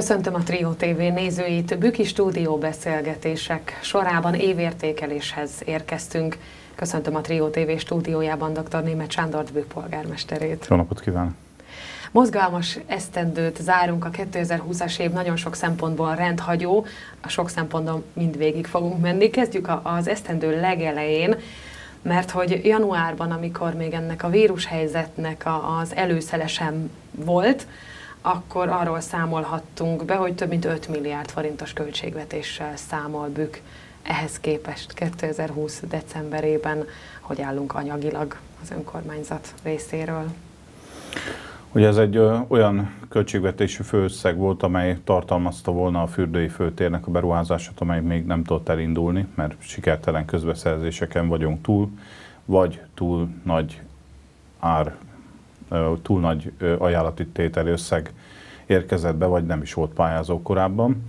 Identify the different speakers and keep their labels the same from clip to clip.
Speaker 1: Köszöntöm a Trio TV nézőit. Büki stúdió beszélgetések sorában évértékeléshez érkeztünk. Köszöntöm a Trio TV stúdiójában dr. Német Sándor Bük polgármesterét.
Speaker 2: Jó napot kívánok!
Speaker 1: Mozgalmas esztendőt zárunk, a 2020-as év nagyon sok szempontból rendhagyó, a sok szempontból mindvégig fogunk menni. Kezdjük az esztendő legelején, mert hogy januárban, amikor még ennek a vírushelyzetnek az előszelesem volt, akkor arról számolhattunk be, hogy több mint 5 milliárd forintos költségvetéssel számol Bük ehhez képest 2020. decemberében, hogy állunk anyagilag az önkormányzat részéről.
Speaker 2: Ugye ez egy ö, olyan költségvetési főösszeg volt, amely tartalmazta volna a fürdői főtérnek a beruházását, amely még nem tudott elindulni, mert sikertelen közbeszerzéseken vagyunk túl, vagy túl nagy ár túl nagy ajánlati tételi összeg érkezett be, vagy nem is volt pályázó korábban.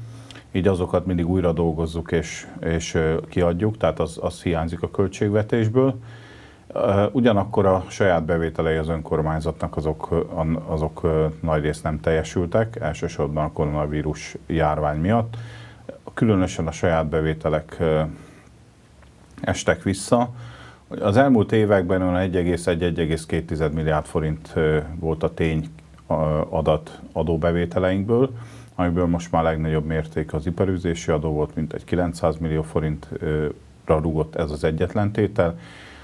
Speaker 2: Így azokat mindig újra dolgozzuk és, és kiadjuk, tehát az, az hiányzik a költségvetésből. Ugyanakkor a saját bevételei az önkormányzatnak azok, azok nagy részt nem teljesültek, elsősorban a koronavírus járvány miatt. Különösen a saját bevételek estek vissza, az elmúlt években olyan 1,1-1,2 milliárd forint volt a tény adat adóbevételeinkből, amiből most már legnagyobb mérték az iparűzési adó volt, mint egy 900 millió forintra rúgott ez az egyetlen tétel.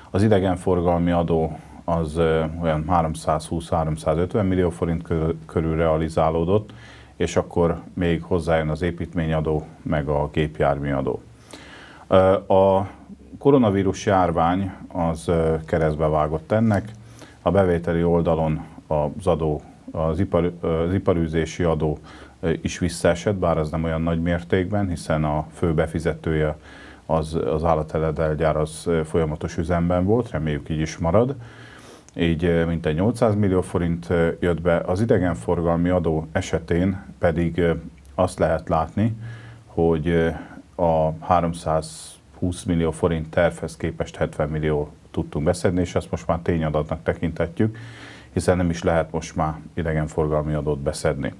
Speaker 2: Az idegenforgalmi adó az olyan 320-350 millió forint körül realizálódott, és akkor még hozzájön az építményadó, meg a gépjárműadó. A koronavírus járvány az keresztbe vágott ennek. A bevételi oldalon az adó, az, ipar, az iparűzési adó is visszaesett, bár ez nem olyan nagy mértékben, hiszen a fő befizetője az, az állateledelgyár az folyamatos üzemben volt, reméljük így is marad. Így mintegy 800 millió forint jött be. Az idegenforgalmi adó esetén pedig azt lehet látni, hogy a 300 20 millió forint tervhez képest 70 millió tudtunk beszedni, és ezt most már tényadatnak tekinthetjük, hiszen nem is lehet most már idegenforgalmi adót beszedni.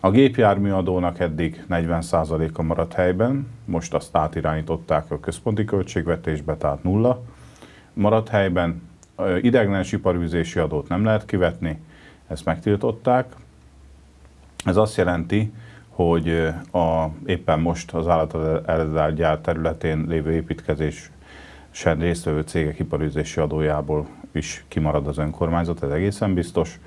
Speaker 2: A gépjármű adónak eddig 40%-a maradt helyben, most azt átirányították a központi költségvetésbe, tehát nulla maradt helyben. Ideglenes iparűzési adót nem lehet kivetni, ezt megtiltották. Ez azt jelenti, hogy a, éppen most az állat területén lévő építkezés sem résztvevő cégek iparűzési adójából is kimarad az önkormányzat, ez egészen biztos,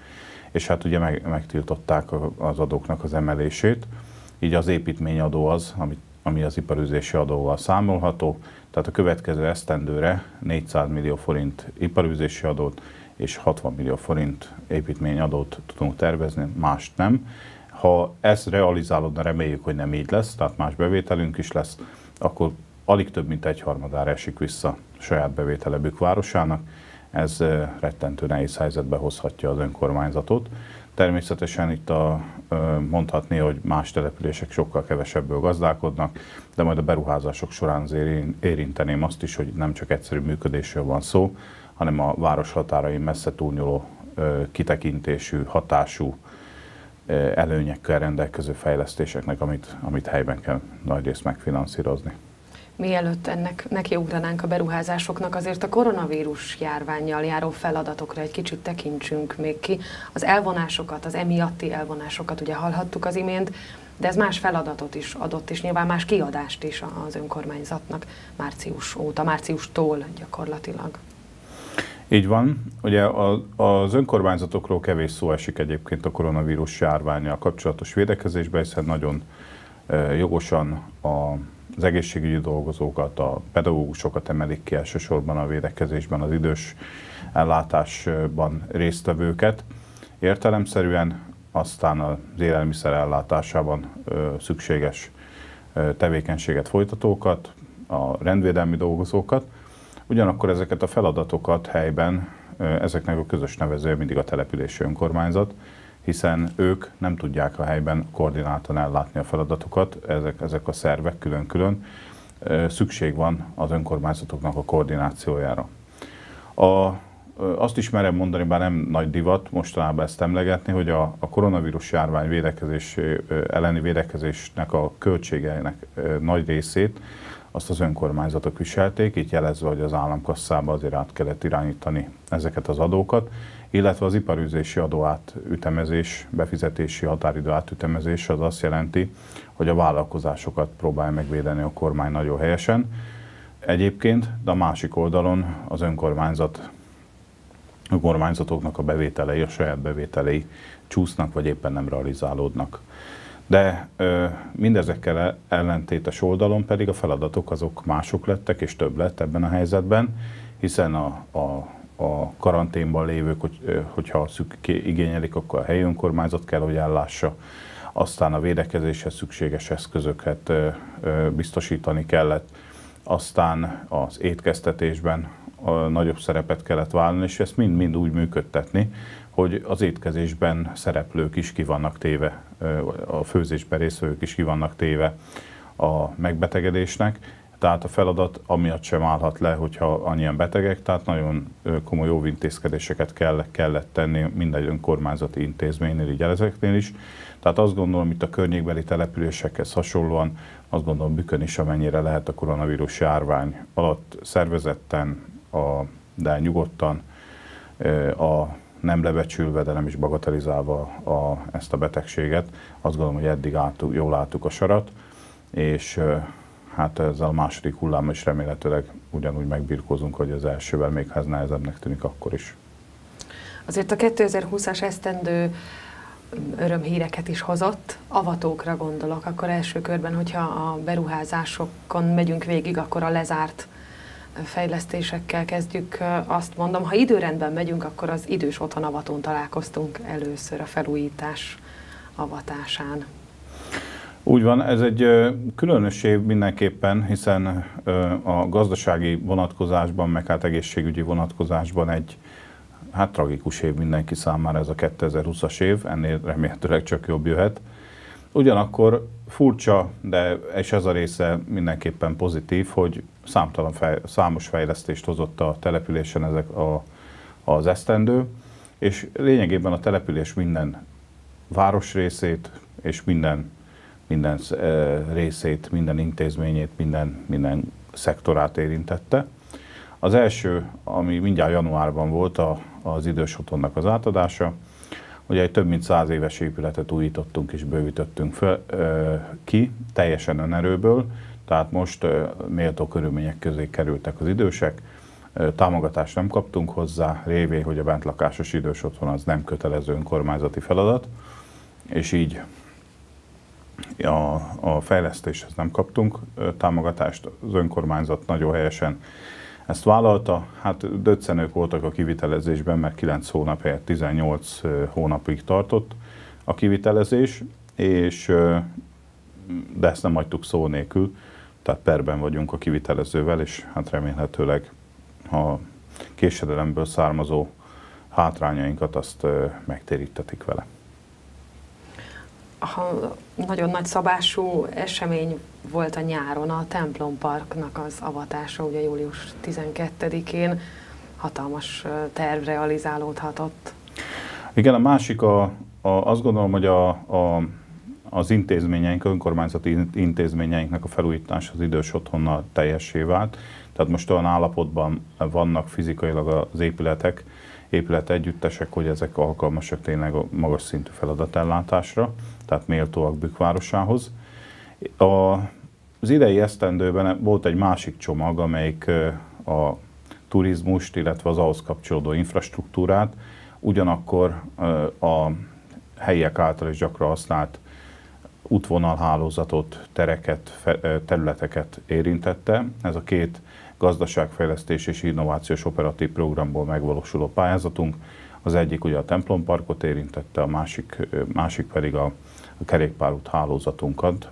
Speaker 2: és hát ugye meg, megtiltották az adóknak az emelését, így az építményadó az, ami, ami az iparűzési adóval számolható, tehát a következő esztendőre 400 millió forint iparűzési adót és 60 millió forint építményadót tudunk tervezni, mást nem. Ha ez realizálódna, reméljük, hogy nem így lesz, tehát más bevételünk is lesz, akkor alig több mint egy harmadára esik vissza saját bevétele Bükvárosának. Ez rettentő nehéz helyzetbe hozhatja az önkormányzatot. Természetesen itt a, mondhatni, hogy más települések sokkal kevesebből gazdálkodnak, de majd a beruházások során azért érinteném azt is, hogy nem csak egyszerű működésről van szó, hanem a város határain messze túlnyúló kitekintésű, hatású előnyekkel rendelkező fejlesztéseknek, amit, amit helyben kell nagyrészt megfinanszírozni.
Speaker 1: Mielőtt ennek nekiugranánk a beruházásoknak, azért a koronavírus járványjal járó feladatokra egy kicsit tekintsünk még ki. Az elvonásokat, az emiatti elvonásokat ugye hallhattuk az imént, de ez más feladatot is adott, és nyilván más kiadást is az önkormányzatnak március óta, márciustól gyakorlatilag.
Speaker 2: Így van. Ugye az önkormányzatokról kevés szó esik egyébként a koronavírus járványjal kapcsolatos védekezésben, hiszen nagyon jogosan az egészségügyi dolgozókat, a pedagógusokat emelik ki elsősorban a védekezésben, az idős ellátásban résztvevőket. Értelemszerűen aztán az élelmiszer ellátásában szükséges tevékenységet folytatókat, a rendvédelmi dolgozókat, Ugyanakkor ezeket a feladatokat helyben, ezeknek a közös nevezője mindig a települési önkormányzat, hiszen ők nem tudják a helyben koordináltan ellátni a feladatokat, ezek, ezek a szervek külön-külön. Szükség van az önkormányzatoknak a koordinációjára. A azt is merem mondani, bár nem nagy divat mostanában ezt emlegetni, hogy a, a koronavírus járvány védekezés, elleni védekezésnek a költségeinek nagy részét azt az önkormányzatok viselték, így jelezve, hogy az államkasszába azért át kellett irányítani ezeket az adókat, illetve az iparűzési adó átütemezés, befizetési határidő átütemezés az azt jelenti, hogy a vállalkozásokat próbálja megvédeni a kormány nagyon helyesen. Egyébként, de a másik oldalon az önkormányzat a kormányzatoknak a bevételei, a saját bevételei csúsznak, vagy éppen nem realizálódnak. De ö, mindezekkel ellentétes oldalon pedig a feladatok azok mások lettek, és több lett ebben a helyzetben, hiszen a, a, a karanténban lévők, hogy, hogyha szük, igényelik, akkor a helyi önkormányzat kell, hogy ellássa. Aztán a védekezéshez szükséges eszközöket biztosítani kellett. Aztán az étkeztetésben nagyobb szerepet kellett vállalni, és ezt mind-mind úgy működtetni, hogy az étkezésben szereplők is ki vannak téve, a főzésben részvevők is ki vannak téve a megbetegedésnek, tehát a feladat amiatt sem állhat le, hogyha annyian betegek, tehát nagyon komoly óvintézkedéseket kell, kellett tenni mindegy önkormányzati intézménynél, így ezeknél is. Tehát azt gondolom, itt a környékbeli településekhez hasonlóan, azt gondolom Bükön is, amennyire lehet a koronavírus járvány alatt szervezetten, a, de nyugodtan, a nem lebecsülve, de nem is bagatelizálva a, ezt a betegséget. Azt gondolom, hogy eddig álltuk, jól láttuk a sarat, és hát ezzel a második hullám is remélhetőleg ugyanúgy megbirkózunk, hogy az elsővel még ez nehezebbnek tűnik akkor is.
Speaker 1: Azért a 2020-as esztendő örömhíreket is hozott, avatókra gondolok, akkor első körben, hogyha a beruházásokon megyünk végig, akkor a lezárt fejlesztésekkel kezdjük, azt mondom, ha időrendben megyünk, akkor az idős otthon avatón találkoztunk először a felújítás avatásán.
Speaker 2: Úgy van, ez egy különös év mindenképpen, hiszen a gazdasági vonatkozásban, meg hát egészségügyi vonatkozásban egy hát tragikus év mindenki számára ez a 2020-as év, ennél remélhetőleg csak jobb jöhet. Ugyanakkor furcsa, de és ez a része mindenképpen pozitív, hogy számtalan fej, számos fejlesztést hozott a településen ezek a, az esztendő, és lényegében a település minden városrészét és minden, minden részét, minden intézményét, minden, minden szektorát érintette. Az első, ami mindjárt januárban volt, a, az idős otthonnak az átadása, Ugye egy több mint száz éves épületet újítottunk és bővítettünk fel, ki, teljesen önerőből, tehát most méltó körülmények közé kerültek az idősek, támogatást nem kaptunk hozzá, révé, hogy a bentlakásos idős otthon az nem kötelező önkormányzati feladat, és így a, a fejlesztéshez nem kaptunk támogatást, az önkormányzat nagyon helyesen ezt vállalta, hát döccenők voltak a kivitelezésben, mert 9 hónap helyett 18 hónapig tartott a kivitelezés, és de ezt nem hagytuk szó nélkül, tehát perben vagyunk a kivitelezővel, és hát remélhetőleg a késedelemből származó hátrányainkat azt megtérítetik vele
Speaker 1: ha nagyon nagy szabású esemény volt a nyáron, a Templom Parknak az avatása, ugye július 12-én hatalmas terv realizálódhatott.
Speaker 2: Igen, a másik, a, a, azt gondolom, hogy a, a, az intézményeink, önkormányzati intézményeinknek a felújítás az idős otthonnal teljessé vált. Tehát most olyan állapotban vannak fizikailag az épületek, épület együttesek, hogy ezek alkalmasak tényleg a magas szintű feladatellátásra tehát méltóak Bükvárosához. A, az idei esztendőben volt egy másik csomag, amelyik a turizmust, illetve az ahhoz kapcsolódó infrastruktúrát, ugyanakkor a helyiek által is gyakran használt útvonalhálózatot, tereket, területeket érintette. Ez a két gazdaságfejlesztés és innovációs operatív programból megvalósuló pályázatunk. Az egyik ugye a templomparkot érintette, a másik, másik pedig a a kerékpárút hálózatunkat,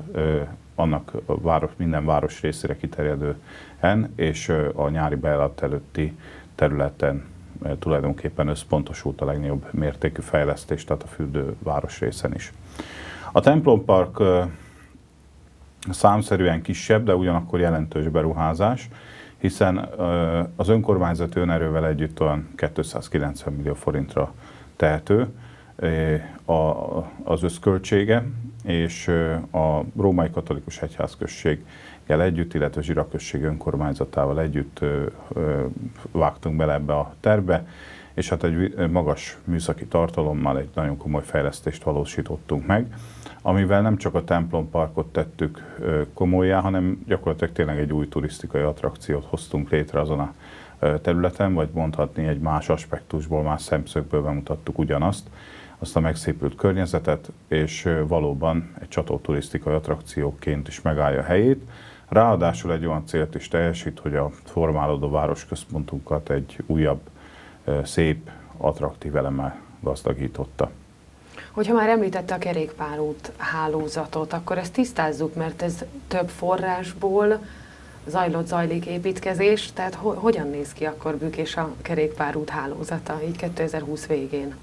Speaker 2: annak város, minden város részére kiterjedően, és a nyári bejárat előtti területen tulajdonképpen összpontosult a legnagyobb mértékű fejlesztés, tehát a fürdő részen is. A templompark számszerűen kisebb, de ugyanakkor jelentős beruházás, hiszen az önkormányzat önerővel együtt olyan 290 millió forintra tehető az összköltsége, és a római katolikus egyházközséggel együtt, illetve Zsiraközség önkormányzatával együtt vágtunk bele ebbe a tervbe, és hát egy magas műszaki tartalommal egy nagyon komoly fejlesztést valósítottunk meg, amivel nem csak a templomparkot tettük komolyá, hanem gyakorlatilag tényleg egy új turisztikai attrakciót hoztunk létre azon a területen, vagy mondhatni egy más aspektusból, más szemszögből bemutattuk ugyanazt, azt a megszépült környezetet, és valóban egy csatóturisztikai attrakcióként is megállja a helyét. Ráadásul egy olyan célt is teljesít, hogy a formálódó városközpontunkat egy újabb, szép, attraktív elemmel gazdagította.
Speaker 1: Hogyha már említette a kerékpárút hálózatot, akkor ezt tisztázzuk, mert ez több forrásból zajlott zajlik építkezés, tehát ho- hogyan néz ki akkor és a kerékpárút hálózata így 2020 végén?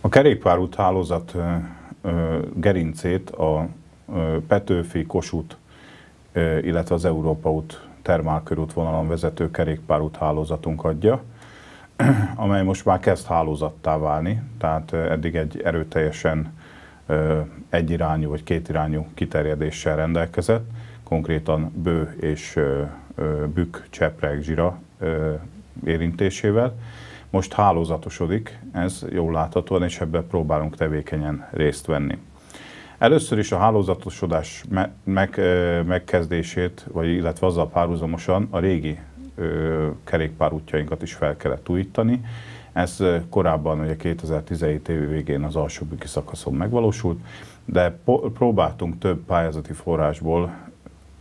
Speaker 2: A kerékpárút hálózat gerincét a Petőfi, Kossuth, illetve az Európa út termálkörút vonalon vezető kerékpárút hálózatunk adja, amely most már kezd hálózattá válni, tehát eddig egy erőteljesen egyirányú vagy kétirányú kiterjedéssel rendelkezett, konkrétan Bő és Bükk, Csepreg, Zsira érintésével most hálózatosodik, ez jól láthatóan, és ebben próbálunk tevékenyen részt venni. Először is a hálózatosodás me- meg, megkezdését, vagy illetve azzal párhuzamosan a régi ö, kerékpárútjainkat is fel kellett újítani. Ez korábban ugye 2017 év végén az alsóbüki szakaszon megvalósult, de próbáltunk több pályázati forrásból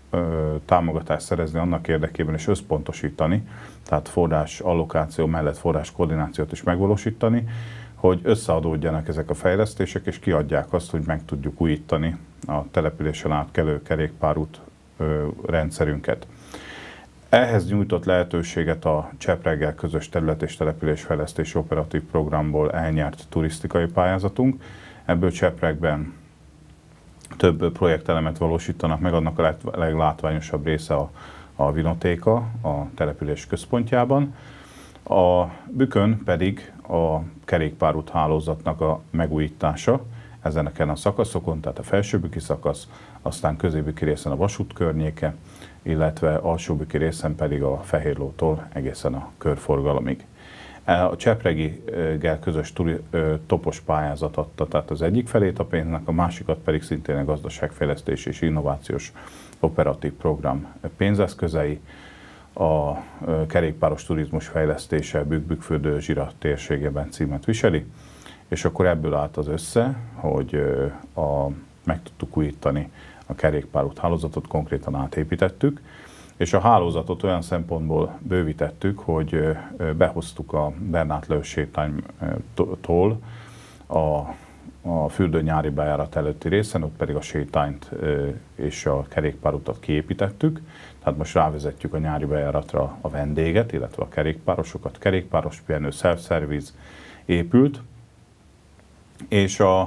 Speaker 2: ö, támogatást szerezni annak érdekében és összpontosítani, tehát forrás allokáció mellett forrás koordinációt is megvalósítani, hogy összeadódjanak ezek a fejlesztések, és kiadják azt, hogy meg tudjuk újítani a településen átkelő kerékpárút rendszerünket. Ehhez nyújtott lehetőséget a Csepreggel közös terület és településfejlesztési operatív programból elnyert turisztikai pályázatunk. Ebből Csepregben több projektelemet valósítanak meg, annak a leglátványosabb része a, a vinotéka a település központjában. A Bükön pedig a kerékpárút hálózatnak a megújítása ezeneken a szakaszokon, tehát a felsőbüki szakasz, aztán közébüki részen a vasút környéke, illetve alsóbüki részen pedig a Fehérlótól egészen a körforgalomig. A Csepregi gel közös turi, topos pályázat adta, tehát az egyik felét a pénznek, a másikat pedig szintén a gazdaságfejlesztés és innovációs operatív program pénzeszközei, a kerékpáros turizmus fejlesztése Bükkbükkfürdő Zsira térségében címet viseli, és akkor ebből állt az össze, hogy a, meg tudtuk újítani a kerékpárút hálózatot, konkrétan átépítettük, és a hálózatot olyan szempontból bővítettük, hogy behoztuk a Bernát Lő sétánytól a, a fürdő nyári bejárat előtti részen, ott pedig a sétányt és a kerékpárutat kiépítettük. Tehát most rávezetjük a nyári bejáratra a vendéget, illetve a kerékpárosokat. Kerékpáros pihenő self-service épült, és a,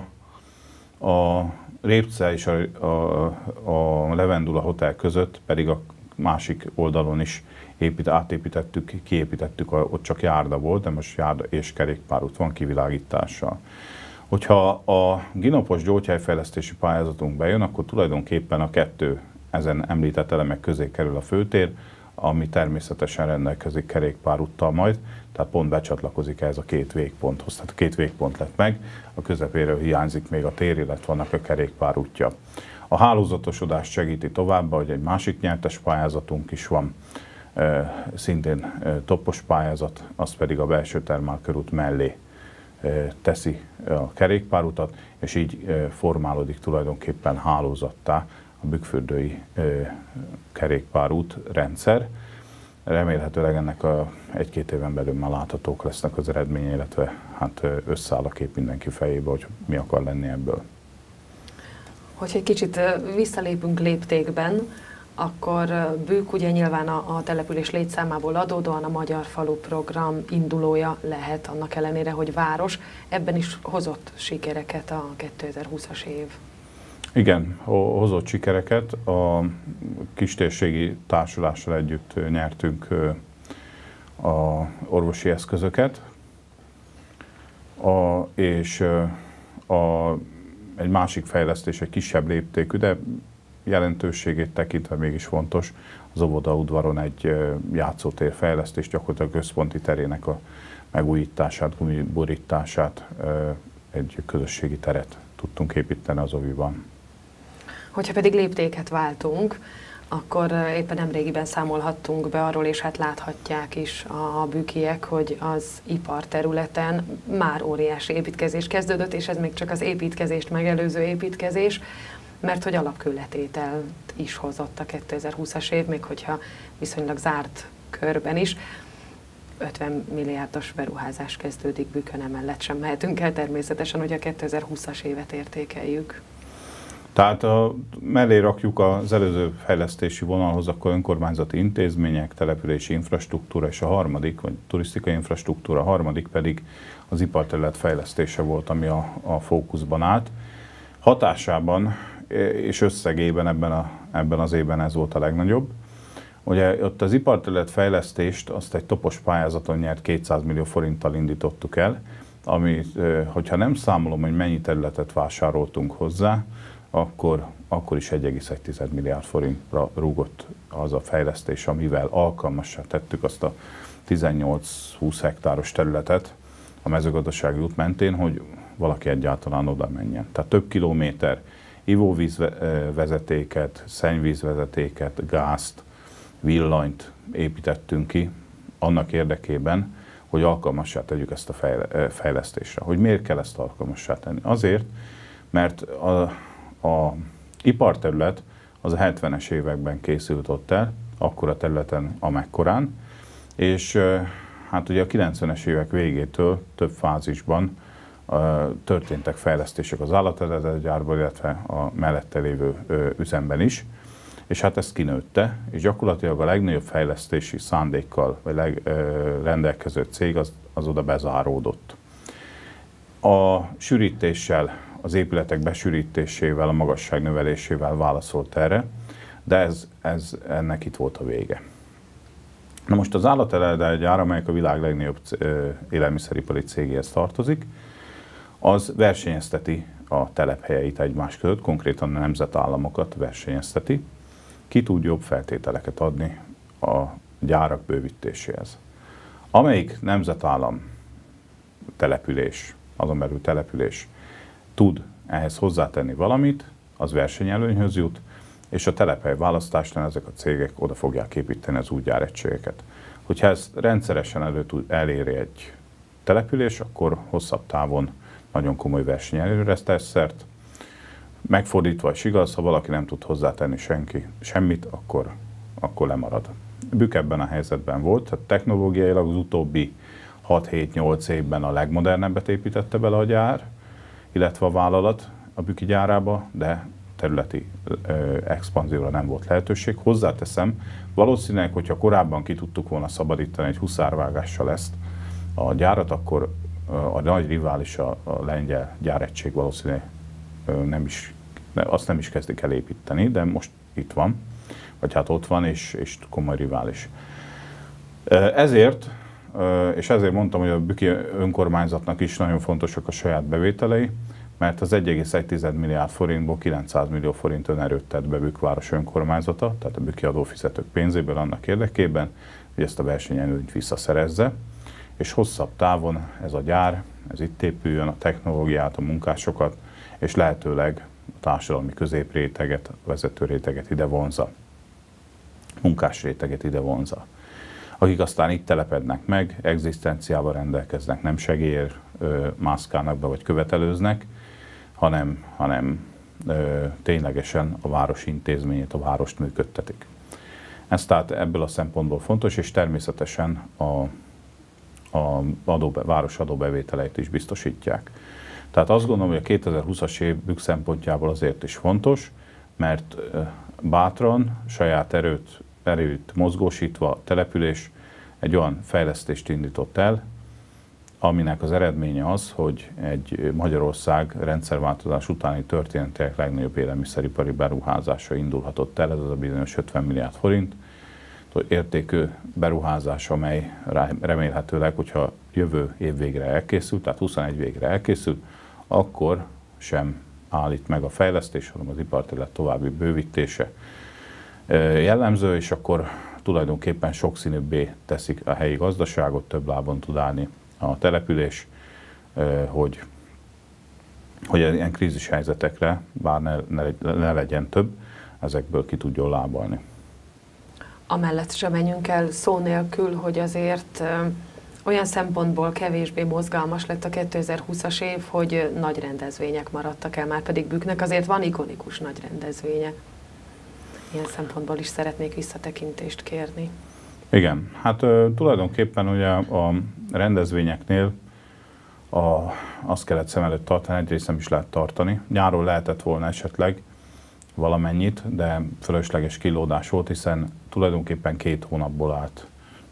Speaker 2: a Répce és a, a, a Levendula Hotel között pedig a másik oldalon is épít, átépítettük, kiépítettük, ott csak járda volt, de most járda és kerékpárút van kivilágítással. Hogyha a Ginopos gyógyhelyfejlesztési pályázatunk bejön, akkor tulajdonképpen a kettő ezen említett elemek közé kerül a főtér, ami természetesen rendelkezik kerékpárúttal majd, tehát pont becsatlakozik ez a két végponthoz. Tehát a két végpont lett meg, a közepéről hiányzik még a tér, illetve vannak a kerékpárútja. A hálózatosodást segíti tovább, hogy egy másik nyertes pályázatunk is van, szintén toppos pályázat, az pedig a belső termálkörút mellé teszi a kerékpárutat, és így formálódik tulajdonképpen hálózattá a bükkfürdői kerékpárút rendszer. Remélhetőleg ennek a egy-két éven belül már láthatók lesznek az eredménye, illetve hát összeáll a kép mindenki fejébe, hogy mi akar lenni ebből.
Speaker 1: Hogyha egy kicsit visszalépünk léptékben, akkor Bűk ugye nyilván a, a település létszámából adódóan a Magyar Falu program indulója lehet, annak ellenére, hogy város. Ebben is hozott sikereket a 2020-as év.
Speaker 2: Igen, hozott sikereket. A kistérségi társulással együtt nyertünk a orvosi eszközöket, a, és a, egy másik fejlesztés, egy kisebb léptékű, de jelentőségét tekintve mégis fontos, az óvoda udvaron egy játszótér fejlesztés, gyakorlatilag a központi terének a megújítását, gumiborítását, egy közösségi teret tudtunk építeni az oviban.
Speaker 1: Hogyha pedig léptéket váltunk, akkor éppen nemrégiben számolhattunk be arról, és hát láthatják is a bükiek, hogy az ipar területen már óriási építkezés kezdődött, és ez még csak az építkezést megelőző építkezés, mert hogy alapkőletételt is hozott a 2020-as év, még hogyha viszonylag zárt körben is. 50 milliárdos beruházás kezdődik bükön, emellett sem mehetünk el természetesen, hogy a 2020-as évet értékeljük.
Speaker 2: Tehát a, mellé rakjuk az előző fejlesztési vonalhoz akkor önkormányzati intézmények, települési infrastruktúra, és a harmadik, vagy turisztikai infrastruktúra, a harmadik pedig az iparterület fejlesztése volt, ami a, a fókuszban állt. Hatásában és összegében ebben, a, ebben az évben ez volt a legnagyobb. Ugye ott az iparterület fejlesztést azt egy topos pályázaton nyert 200 millió forinttal indítottuk el, ami, hogyha nem számolom, hogy mennyi területet vásároltunk hozzá, akkor, akkor is 1,1 milliárd forintra rúgott az a fejlesztés, amivel alkalmassá tettük azt a 18-20 hektáros területet a mezőgazdasági út mentén, hogy valaki egyáltalán oda menjen. Tehát több kilométer ivóvízvezetéket, szennyvízvezetéket, gázt, villanyt építettünk ki annak érdekében, hogy alkalmassá tegyük ezt a fejlesztésre. Hogy miért kell ezt alkalmassá tenni? Azért, mert a, a iparterület az a 70-es években készült ott el, akkor a területen amekkorán, és hát ugye a 90-es évek végétől több fázisban történtek fejlesztések az állateredetgyárban, illetve a mellette lévő üzemben is, és hát ezt kinőtte, és gyakorlatilag a legnagyobb fejlesztési szándékkal vagy leg, rendelkező cég az, az oda bezáródott. A sűrítéssel, az épületek besűrítésével, a magasság növelésével válaszolt erre, de ez, ez, ennek itt volt a vége. Na most az állateredetgyár, amelyik a világ legnagyobb élelmiszeripari cégéhez tartozik, az versenyezteti a telephelyeit egymás között, konkrétan a nemzetállamokat versenyezteti, ki tud jobb feltételeket adni a gyárak bővítéséhez. Amelyik nemzetállam település, azon belül település tud ehhez hozzátenni valamit, az versenyelőnyhöz jut, és a telephely választásnál ezek a cégek oda fogják építeni az új gyáregységeket. Hogyha ezt rendszeresen elő tud, eléri egy település, akkor hosszabb távon nagyon komoly versenyelőre tesz szert. Megfordítva is igaz, ha valaki nem tud hozzátenni senki semmit, akkor, akkor lemarad. Bük ebben a helyzetben volt, tehát technológiailag az utóbbi 6-7-8 évben a legmodernebbet építette bele a gyár, illetve a vállalat a büki gyárába, de területi ö, expanzióra nem volt lehetőség. Hozzáteszem, valószínűleg, hogyha korábban ki tudtuk volna szabadítani egy huszárvágással ezt a gyárat, akkor a nagy rivális a, a lengyel gyáregység valószínűleg nem is, azt nem is kezdik el építeni, de most itt van, vagy hát ott van, és, és komoly rivális. Ezért, és ezért mondtam, hogy a Büki önkormányzatnak is nagyon fontosak a saját bevételei, mert az 1,1 milliárd forintból 900 millió forint önerőt tett be Bükváros önkormányzata, tehát a Büki adófizetők pénzéből annak érdekében, hogy ezt a versenyelőnyt visszaszerezze és hosszabb távon ez a gyár, ez itt épüljön, a technológiát, a munkásokat, és lehetőleg a társadalmi középréteget, a vezető réteget ide vonza, munkás réteget ide vonza. Akik aztán itt telepednek meg, egzisztenciával rendelkeznek, nem segélyért mászkálnak be vagy követelőznek, hanem, hanem ö, ténylegesen a város intézményét, a várost működtetik. Ez tehát ebből a szempontból fontos, és természetesen a a adóbe, város adóbevételeit is biztosítják. Tehát azt gondolom, hogy a 2020-as év bük szempontjából azért is fontos, mert bátran, saját erőt, erőt mozgósítva település egy olyan fejlesztést indított el, aminek az eredménye az, hogy egy Magyarország rendszerváltozás utáni történetek legnagyobb élelmiszeripari beruházása indulhatott el, ez az a bizonyos 50 milliárd forint, értékű beruházás, amely remélhetőleg, hogyha jövő év végre elkészült, tehát 21 végre elkészült, akkor sem állít meg a fejlesztés, hanem az iparterület további bővítése jellemző, és akkor tulajdonképpen sokszínűbbé teszik a helyi gazdaságot, több lábon tud állni a település, hogy, hogy ilyen krízis helyzetekre, bár ne, ne, ne legyen több, ezekből ki tudjon lábalni.
Speaker 1: Amellett sem menjünk el szó nélkül, hogy azért olyan szempontból kevésbé mozgalmas lett a 2020-as év, hogy nagy rendezvények maradtak el, már pedig Büknek azért van ikonikus nagy rendezvénye. Ilyen szempontból is szeretnék visszatekintést kérni.
Speaker 2: Igen, hát tulajdonképpen ugye a rendezvényeknél a, azt kellett szem előtt tartani, egyrészt nem is lehet tartani. Nyáron lehetett volna esetleg valamennyit, de fölösleges kilódás volt, hiszen tulajdonképpen két hónapból állt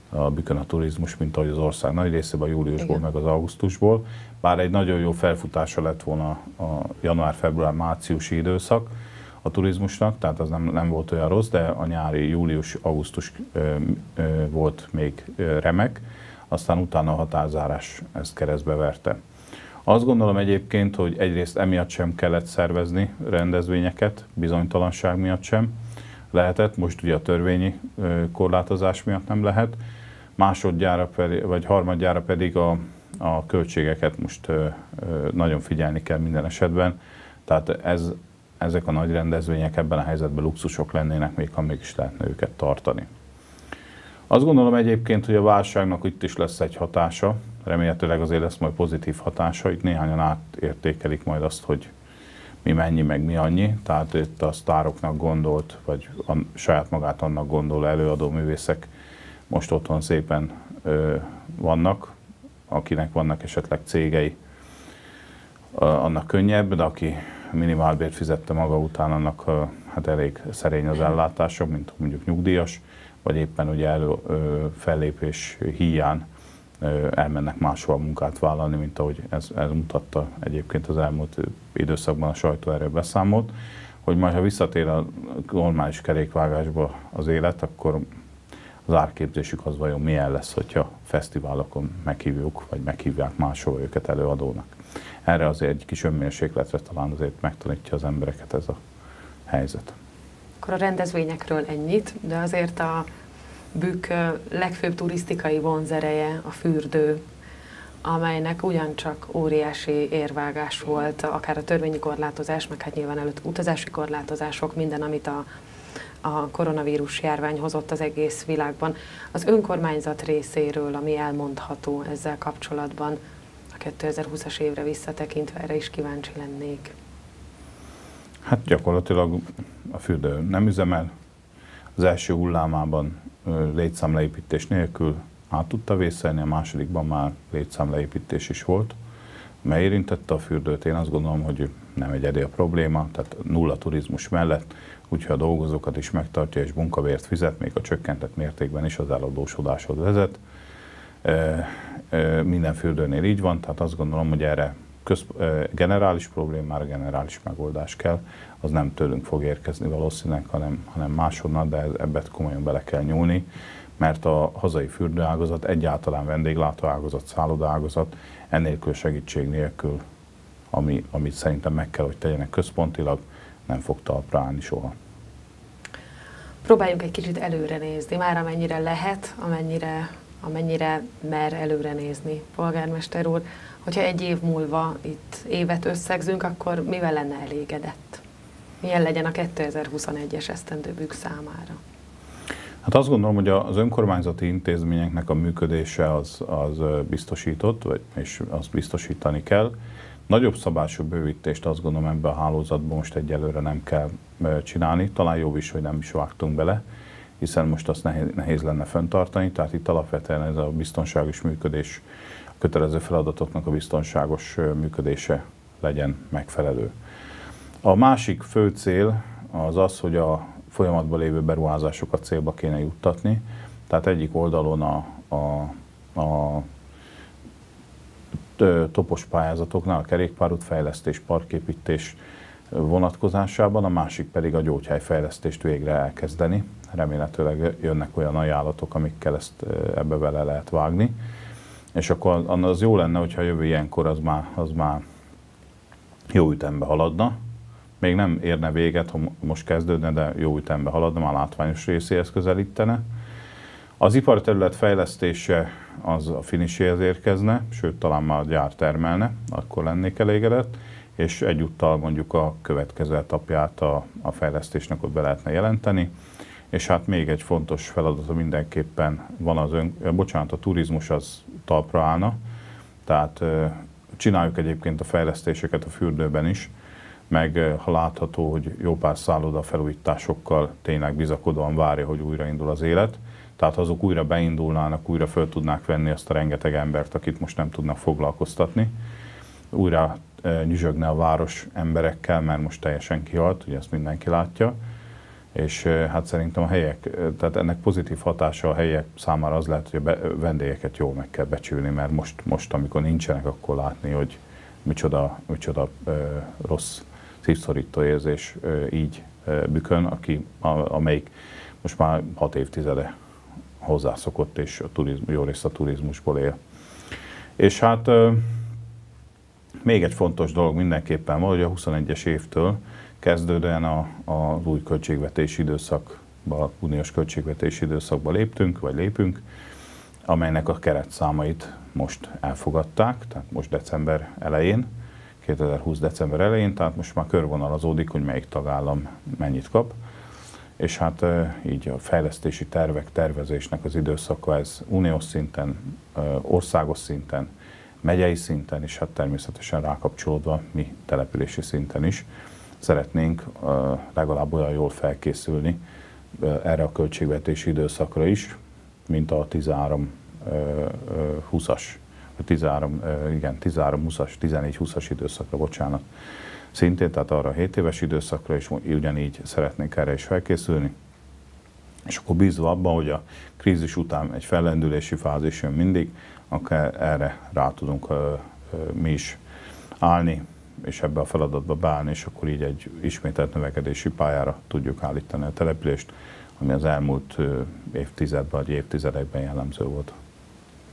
Speaker 2: a bükön a turizmus, mint ahogy az ország nagy részében a júliusból, Igen. meg az augusztusból. Bár egy nagyon jó felfutása lett volna a január, február, márciusi időszak, a turizmusnak, tehát az nem, nem volt olyan rossz, de a nyári július-augusztus volt még remek, aztán utána a határzárás ezt keresztbe verte. Azt gondolom egyébként, hogy egyrészt emiatt sem kellett szervezni rendezvényeket, bizonytalanság miatt sem lehetett, most ugye a törvényi korlátozás miatt nem lehet, másodjára pedig, vagy harmadjára pedig a, a költségeket most nagyon figyelni kell minden esetben. Tehát ez, ezek a nagy rendezvények ebben a helyzetben luxusok lennének, még ha mégis lehetne őket tartani. Azt gondolom egyébként, hogy a válságnak itt is lesz egy hatása, remélhetőleg azért lesz majd pozitív hatása, itt néhányan átértékelik majd azt, hogy mi mennyi, meg mi annyi, tehát itt a sztároknak gondolt, vagy a saját magát annak gondol előadó művészek most otthon szépen ö, vannak, akinek vannak esetleg cégei, annak könnyebb, de aki minimálbért fizette maga után, annak hát elég szerény az ellátása, mint mondjuk nyugdíjas, vagy éppen ugye elő fellépés híján elmennek máshol munkát vállalni, mint ahogy ez, ez mutatta egyébként az elmúlt időszakban a sajtó erről beszámolt, hogy majd ha visszatér a normális kerékvágásba az élet, akkor az árképzésük az vajon milyen lesz, hogyha fesztiválokon meghívjuk, vagy meghívják máshol őket előadónak erre azért egy kis önmérsékletre talán azért megtanítja az embereket ez a helyzet.
Speaker 1: Akkor a rendezvényekről ennyit, de azért a Bükk legfőbb turisztikai vonzereje a fürdő, amelynek ugyancsak óriási érvágás volt, akár a törvényi korlátozás, meg hát nyilván előtt utazási korlátozások, minden, amit a, a koronavírus járvány hozott az egész világban. Az önkormányzat részéről, ami elmondható ezzel kapcsolatban, 2020-as évre visszatekintve erre is kíváncsi lennék.
Speaker 2: Hát gyakorlatilag a fürdő nem üzemel. Az első hullámában létszámleépítés nélkül át tudta vészelni, a másodikban már létszámleépítés is volt, mely érintette a fürdőt. Én azt gondolom, hogy nem egyedi a probléma, tehát nulla turizmus mellett, úgyhogy a dolgozókat is megtartja és munkavért fizet, még a csökkentett mértékben is az eladósodáshoz vezet minden fürdőnél így van, tehát azt gondolom, hogy erre közp- generális problémára generális megoldás kell, az nem tőlünk fog érkezni valószínűleg, hanem, hanem máshonnan, de ebbe komolyan bele kell nyúlni, mert a hazai fürdőágazat, egyáltalán vendéglátóágazat, szállodágazat, ennélkül segítség nélkül, ami, amit szerintem meg kell, hogy tegyenek központilag, nem fog talpra állni soha.
Speaker 1: Próbáljunk egy kicsit előre nézni, már amennyire lehet, amennyire amennyire mer előre nézni, polgármester úr, hogyha egy év múlva itt évet összegzünk, akkor mivel lenne elégedett? Milyen legyen a 2021-es esztendőbük számára?
Speaker 2: Hát azt gondolom, hogy az önkormányzati intézményeknek a működése az, az biztosított, vagy, és azt biztosítani kell. Nagyobb szabású bővítést azt gondolom ebben a hálózatban most egyelőre nem kell csinálni. Talán jobb is, hogy nem is vágtunk bele hiszen most azt nehéz, nehéz lenne fenntartani, tehát itt alapvetően ez a biztonságos működés, a kötelező feladatoknak a biztonságos működése legyen megfelelő. A másik fő cél az az, hogy a folyamatban lévő beruházásokat célba kéne juttatni, tehát egyik oldalon a, a, a topos pályázatoknál a kerékpárút fejlesztés, parképítés vonatkozásában, a másik pedig a gyógyhely fejlesztést végre elkezdeni. Remélhetőleg jönnek olyan ajánlatok, amikkel ezt ebbe vele lehet vágni. És akkor az jó lenne, hogyha jövő ilyenkor az már, az már jó ütembe haladna. Még nem érne véget, ha most kezdődne, de jó ütembe haladna, már látványos részéhez közelítene. Az iparterület fejlesztése az a finiséhez érkezne, sőt talán már a gyár termelne, akkor lennék elégedett, és egyúttal mondjuk a következő etapját a, a fejlesztésnek ott be lehetne jelenteni. És hát még egy fontos feladata mindenképpen van az ön, bocsánat, a turizmus az talpra állna, tehát csináljuk egyébként a fejlesztéseket a fürdőben is, meg ha látható, hogy jó pár szálloda felújításokkal tényleg bizakodóan várja, hogy újraindul az élet, tehát azok újra beindulnának, újra föl tudnák venni azt a rengeteg embert, akit most nem tudnak foglalkoztatni. Újra nyüzsögne a város emberekkel, mert most teljesen kihalt, ugye ezt mindenki látja. És hát szerintem a helyek, tehát ennek pozitív hatása a helyek számára az lehet, hogy a vendégeket jól meg kell becsülni, mert most, most amikor nincsenek, akkor látni, hogy micsoda, micsoda rossz szívszorító érzés így bükön, aki, a, amelyik most már hat évtizede hozzászokott, és a turizmus, jó részt a turizmusból él. És hát még egy fontos dolog mindenképpen van, hogy a 21-es évtől kezdődően a, az új költségvetési időszakba, uniós költségvetési időszakba léptünk, vagy lépünk, amelynek a keretszámait most elfogadták, tehát most december elején, 2020 december elején, tehát most már körvonalazódik, hogy melyik tagállam mennyit kap. És hát így a fejlesztési tervek, tervezésnek az időszaka ez uniós szinten, országos szinten, megyei szinten, és hát természetesen rákapcsolódva mi települési szinten is szeretnénk legalább olyan jól felkészülni erre a költségvetési időszakra is, mint a 13 20-as, 13, igen, 13-20-as, 14-20-as időszakra, bocsánat szintén, tehát arra a 7 éves időszakra is ugyanígy szeretnénk erre is felkészülni. És akkor bízva abban, hogy a krízis után egy fellendülési fázis jön mindig, akkor erre rá tudunk mi is állni, és ebbe a feladatba beállni, és akkor így egy ismételt növekedési pályára tudjuk állítani a települést, ami az elmúlt évtizedben vagy évtizedekben jellemző volt.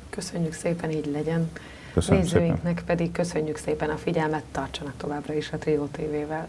Speaker 1: Köszönjük szépen, így legyen.
Speaker 2: Köszönöm
Speaker 1: Nézőinknek
Speaker 2: szépen.
Speaker 1: pedig köszönjük szépen a figyelmet, tartsanak továbbra is a Trio TV-vel.